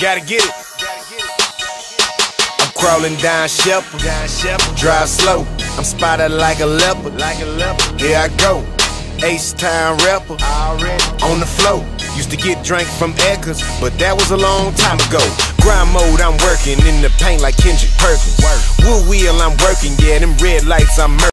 Gotta get it. I'm crawling down Shepherd. Drive slow. I'm spotted like a leopard. Like a leopard. Here I go. H-Town rapper. On the flow. Used to get drank from Eckerds, but that was a long time ago. Grind mode, I'm working in the paint like Kendrick Perkins. Wood wheel, I'm working. Yeah, them red lights, I'm.